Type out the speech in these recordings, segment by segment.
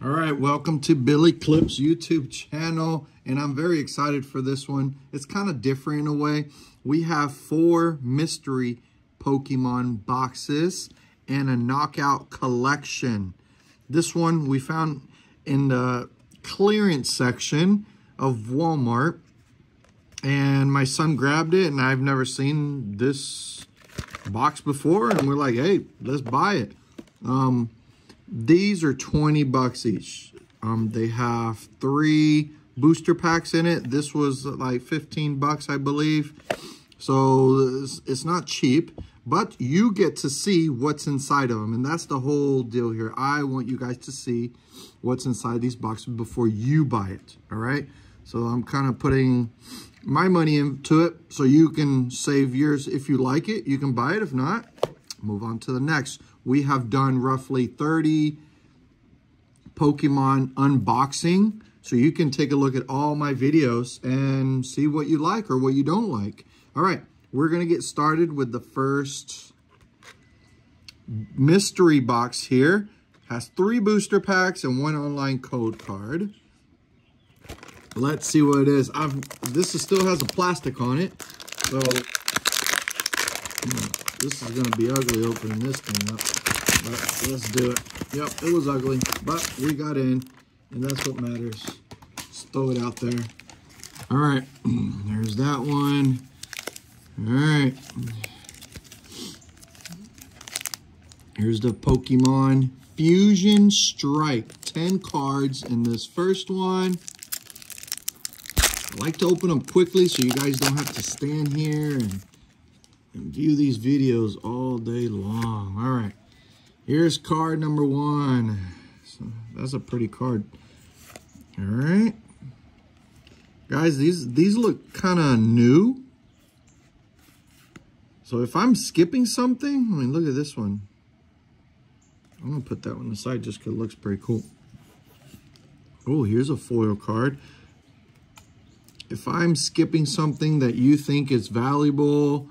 All right, welcome to Billy Clips YouTube channel, and I'm very excited for this one. It's kind of different in a way. We have four mystery Pokemon boxes and a knockout collection. This one we found in the clearance section of Walmart, and my son grabbed it, and I've never seen this box before, and we're like, hey, let's buy it. Um, these are 20 bucks each. Um, they have three booster packs in it. This was like 15 bucks, I believe. So it's, not cheap, but you get to see what's inside of them. And that's the whole deal here. I want you guys to see what's inside these boxes before you buy it. All right. So I'm kind of putting my money into it so you can save yours. If you like it, you can buy it. If not, move on to the next. We have done roughly 30 Pokemon unboxing. So you can take a look at all my videos and see what you like or what you don't like. All right, we're going to get started with the first mystery box here. Has three booster packs and one online code card. Let's see what it is. I've, this is, still has a plastic on it. So this is going to be ugly opening this thing up. But let's do it. Yep, it was ugly. But we got in. And that's what matters. Just throw it out there. All right. There's that one. All right. Here's the Pokemon Fusion Strike. 10 cards in this first one. I like to open them quickly so you guys don't have to stand here and, and view these videos all day long. All right. Here's card number one. So that's a pretty card. All right. Guys, these, these look kind of new. So if I'm skipping something, I mean, look at this one. I'm going to put that one aside just because it looks pretty cool. Oh, here's a foil card. If I'm skipping something that you think is valuable,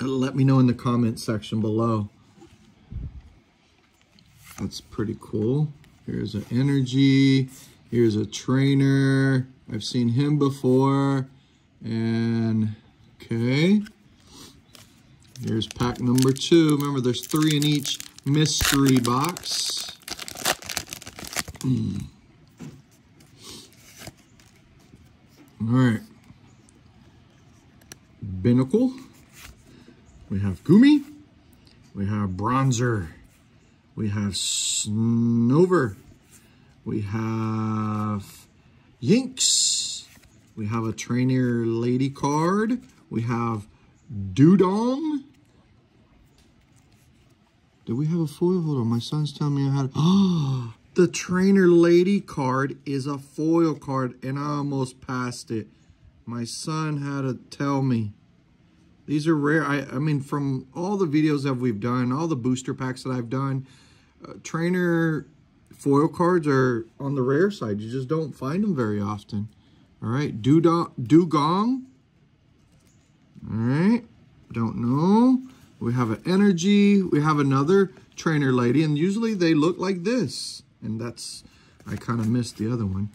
let me know in the comment section below. That's pretty cool. Here's an energy. Here's a trainer. I've seen him before. And, okay. Here's pack number two. Remember, there's three in each mystery box. Mm. All right. Binacle. We have Goomy. We have Bronzor. We have Snover. We have Yinks. We have a trainer lady card. We have Dewgong. Do we have a foil? Hold on, my son's telling me I had. The trainer lady card is a foil card, and I almost passed it. My son had to tell me. These are rare. I, I mean, from all the videos that we've done, all the booster packs that I've done, uh, trainer foil cards are on the rare side. You just don't find them very often. All right, Dewgong. All right, don't know. We have an energy. We have another trainer lady, and usually they look like this. And that's, I kind of missed the other one.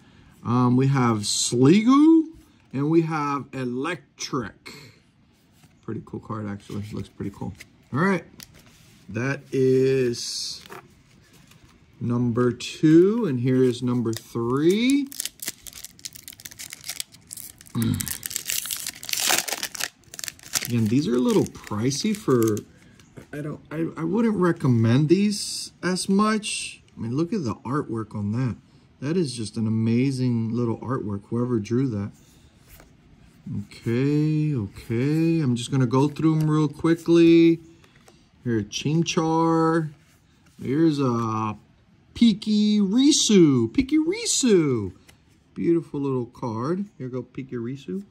Um, we have Sliggoo, and we have Electrike. Pretty cool card, actually. Looks pretty cool. All right, that is number two, and here is number three. Again, these are a little pricey for, I don't, I, I wouldn't recommend these as much. I mean, look at the artwork on that. That is just an amazing little artwork, whoever drew that. Okay, okay. I'm just going to go through them real quickly. Here, Chimchar. Here's a Pikirisu. Pikirisu. Beautiful little card. Here go Pikirisu.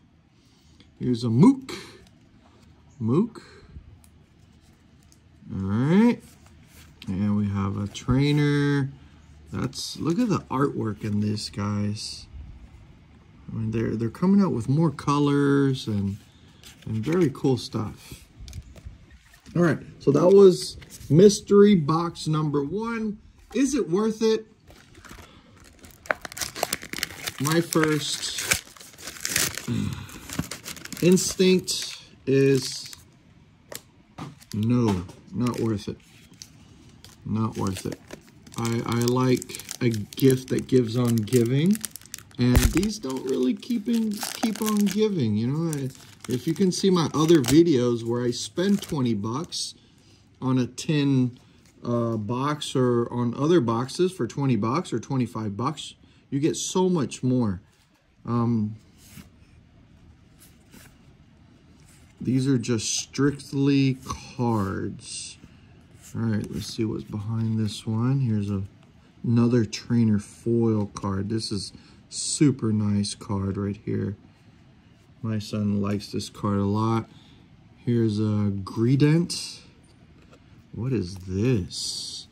Here's a Mook. Mook. All right. And we have a trainer. That's, look at the artwork in this, guys. I mean, they're, they're coming out with more colors and, and very cool stuff. All right, so that was mystery box number one. Is it worth it? My first uh, instinct is no, not worth it. Not worth it. I, I like a gift that gives on giving. And these don't really keep in, keep on giving, you know. I, if you can see my other videos where I spend 20 bucks on a tin uh, box or on other boxes for 20 bucks or 25 bucks, you get so much more. Um, these are just strictly cards. All right, let's see what's behind this one. Here's a another trainer foil card. This is super nice card right here. My son likes this card a lot. Here's a Greedent. What is this?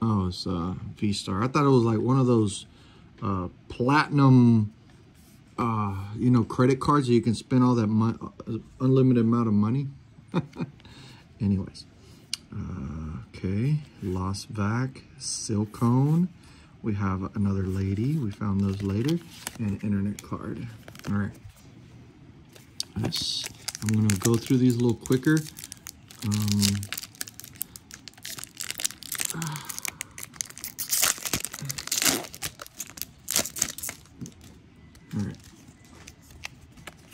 Oh, it's a V-Star. I thought it was like one of those uh, platinum, uh, you know, credit cards that you can spend all that uh, unlimited amount of money. Anyways. Uh, okay, Lost Vac, Silicone. We have another lady. We found those later. And internet card. All right. Let's, I'm going to go through these a little quicker. Um, all right.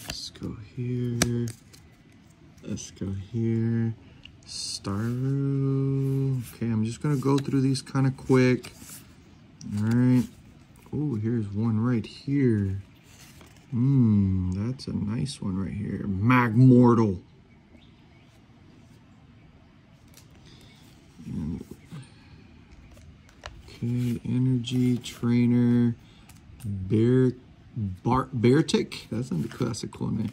Let's go here. Let's go here. Staryu. Okay, I'm just going to go through these kind of quick. All right. Oh, here's one right here. Mmm, that's a nice one right here. Magmortar. Okay, Energy Trainer. Bear, Bar, Beartic. That's a classic cool name.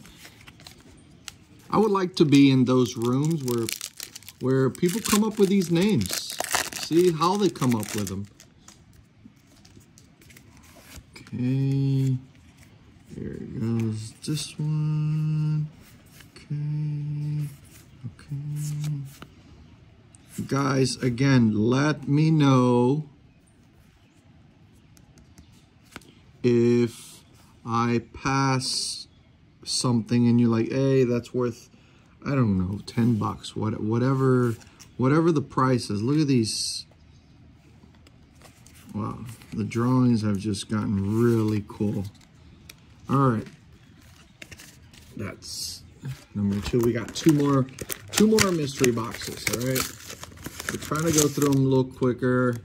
I would like to be in those rooms where where people come up with these names. See how they come up with them. Okay. Here it goes this one. Okay. Okay. Guys, again, let me know if I pass something and you're like, hey, that's worth, I don't know, 10 bucks, what, whatever, whatever the price is. Look at these. Wow, the drawings have just gotten really cool. All right, that's number two. We got two more, two more mystery boxes, all right? We're trying to go through them a little quicker.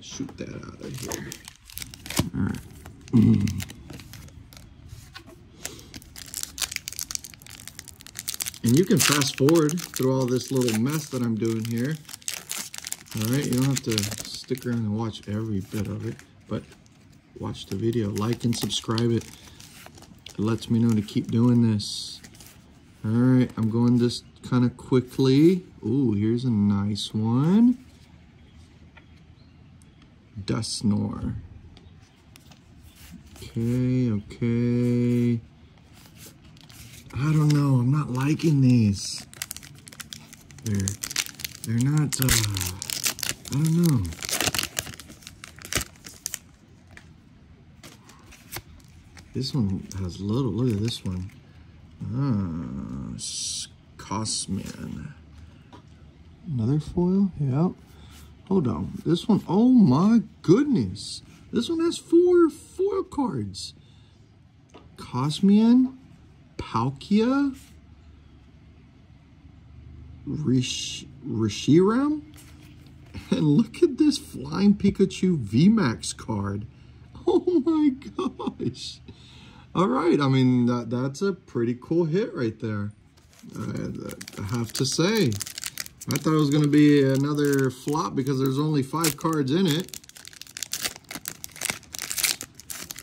Shoot that out of here. All right. And you can fast forward through all this little mess that I'm doing here. All right, you don't have to stick around and watch every bit of it, but watch the video, like and subscribe it. It lets me know to keep doing this. All right, I'm going this kind of quickly. Ooh, here's a nice one. Dusknoir. Okay, okay. I don't know. I'm not liking these. They're, they're not, uh, I don't know. This one has a little, look at this one. Ah, Cosmian. Another foil, yep. Hold on, this one, oh my goodness. This one has four foil cards. Cosmian, Palkia, Rish Reshiram, and look at this Flying Pikachu VMAX card. Oh my gosh. All right, I mean, that, that's a pretty cool hit right there. I, I have to say. I thought it was going to be another flop because there's only five cards in it.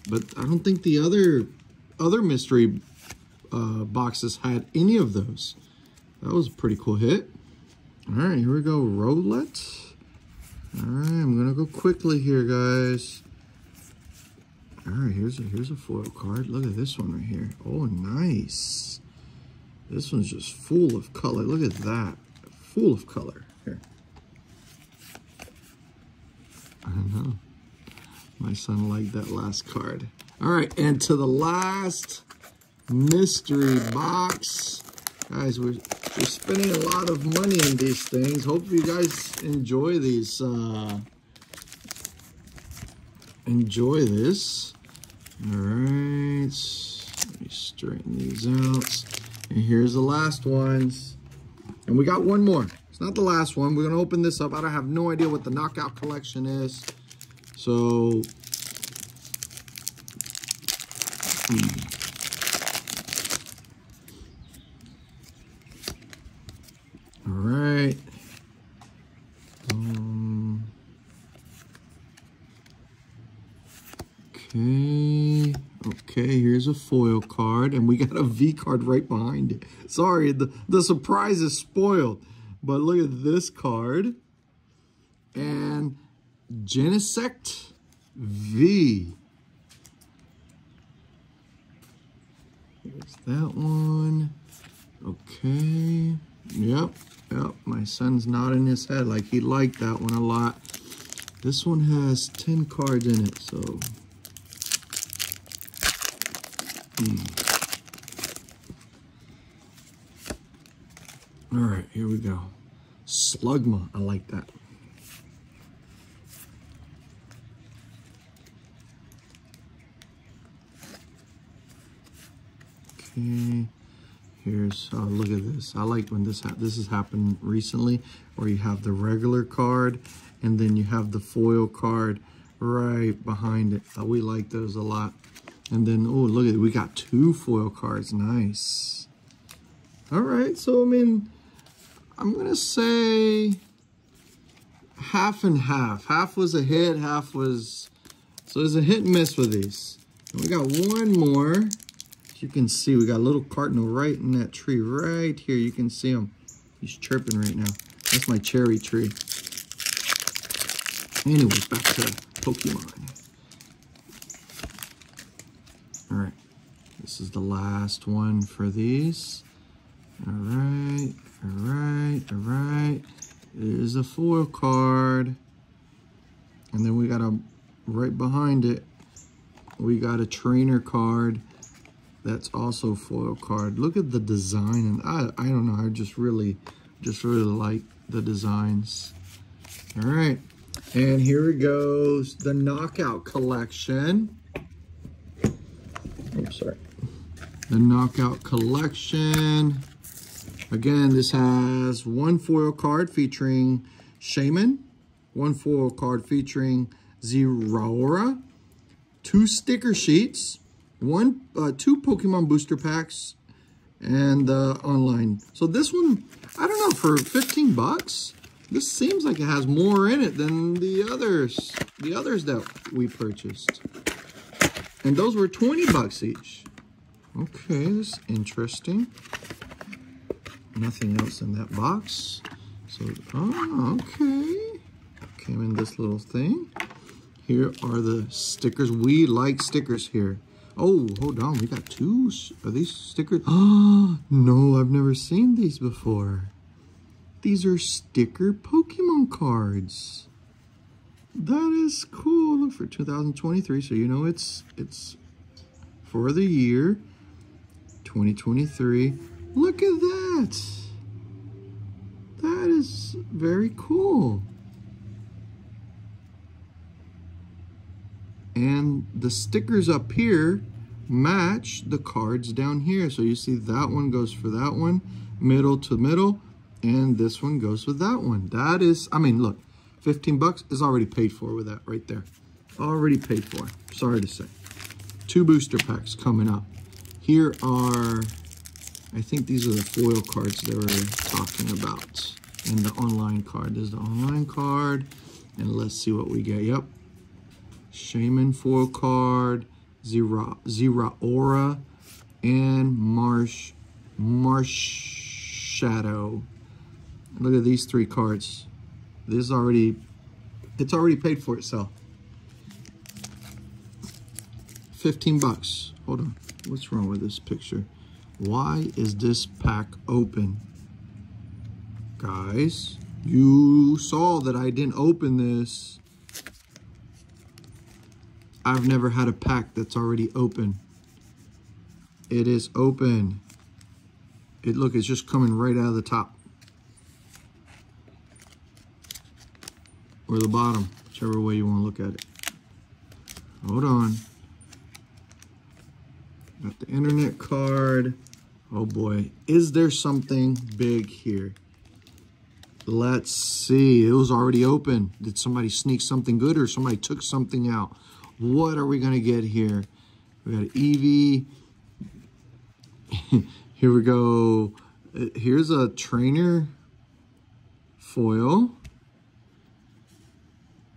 But I don't think the other other mystery uh, boxes had any of those. That was a pretty cool hit. All right, here we go, Rowlet. All right, I'm gonna go quickly here, guys. All right, here's a, here's a foil card. Look at this one right here. Oh, nice. This one's just full of color. Look at that, full of color. Here. I don't know. My son liked that last card. All right, and to the last mystery box. Guys, we're we're spending a lot of money in these things. Hope you guys enjoy these. Uh, enjoy this. All right. Let me straighten these out. And here's the last ones. And we got one more. It's not the last one. We're going to open this up. I don't have no idea what the knockout collection is. So... Hmm. All right. Um, okay. Okay, here's a foil card, and we got a V card right behind it. Sorry, the, the surprise is spoiled. But look at this card. And Genesect V. There's that one. Okay. Yep. Yep, my son's nodding his head like he liked that one a lot. This one has 10 cards in it, so... Hmm. All right, here we go. Slugma, I like that. Okay. Here's, uh, look at this. I like when this, this has happened recently, where you have the regular card, and then you have the foil card right behind it. Uh, we like those a lot. And then, oh, look at it. We got two foil cards. Nice. All right, so, I mean, I'm going to say half and half. Half was a hit, half was... So there's a hit and miss with these. And we got one more As you can see, we got a little cardinal right in that tree right here. You can see him. He's chirping right now. That's my cherry tree. Anyways, back to Pokemon. All right. This is the last one for these. All right, all right, all right. There's a foil card. And then we got a, right behind it, we got a trainer card that's also foil card. Look at the design, and I, I don't know, I just really, just really like the designs. All right, and here it goes, the Knockout Collection. I'm sorry. The Knockout Collection. Again, this has one foil card featuring Shaymin, one foil card featuring Zeraora, two sticker sheets, one, uh, two Pokemon booster packs and uh, online. So this one, I don't know, for 15 bucks, this seems like it has more in it than the others, the others that we purchased. And those were 20 bucks each. Okay, this is interesting. Nothing else in that box. So, oh, okay. Came in this little thing. Here are the stickers. We like stickers here. Oh, hold on. We got two. Are these stickers? Oh, no, I've never seen these before. These are sticker Pokemon cards. That is cool. Look for 2023, so you know it's it's for the year 2023. Look at that. That is very cool. And the stickers up here match the cards down here. So you see that one goes for that one, middle to middle, and this one goes with that one. That is, I mean, look, 15 bucks is already paid for with that right there. Already paid for, sorry to say. Two booster packs coming up. Here are, I think these are the foil cards they were talking about. And the online card. There's the online card. And let's see what we get. Yep, Shaymin foil card, Zera, Zeraora, and Marsh, Marshadow. Look at these three cards. This is already, it's already paid for itself. 15 bucks. Hold on. What's wrong with this picture? Why is this pack open? Guys, you saw that I didn't open this I've never had a pack that's already open. It is open. It look, it's just coming right out of the top. Or the bottom, whichever way you want to look at it. Hold on. The internet card. Oh boy, is there something big here? Let's see. It was already open. Did somebody sneak something good or somebody took something out? What are we to get here? We got Eevee. here we go. Uh, here's a trainer foil.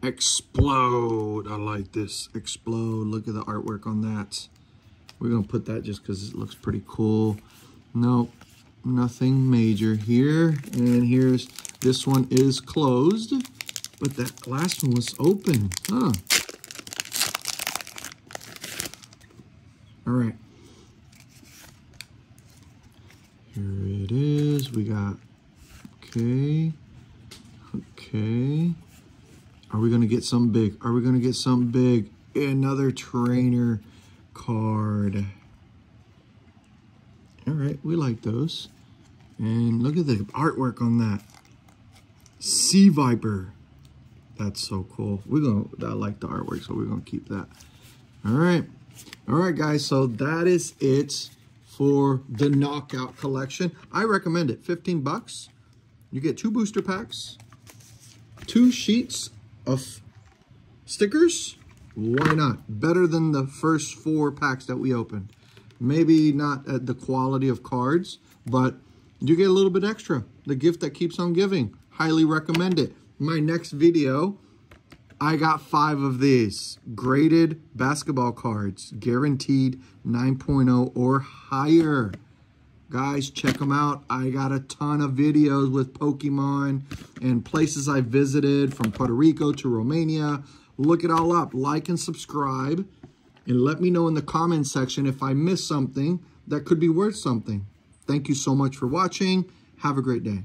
Explode. I like this. Explode. Look at the artwork on that. We're to put that just because it looks pretty cool. Nope. Nothing major here. And here's, this one is closed. But that last one was open. Huh. All right. Here it is. We got, okay. Okay. Are we to get something big? Are we to get something big? Another trainer card. All right, we like those. And look at the artwork on that. Seviper. That's so cool. We're going to, I like the artwork, so we're going to keep that. All right. All right, guys. So that is it for the Knockout Collection. I recommend it. 15 bucks. You get two booster packs, two sheets of stickers, why not? Better than the first four packs that we opened. Maybe not at the quality of cards, but you get a little bit extra. The gift that keeps on giving. Highly recommend it. My next video, I got five of these. Graded basketball cards. Guaranteed 9.0 or higher. Guys, check them out. I got a ton of videos with Pokemon and places I visited from Puerto Rico to Romania. Look it all up. Like and subscribe. And let me know in the comment section if I missed something that could be worth something. Thank you so much for watching. Have a great day.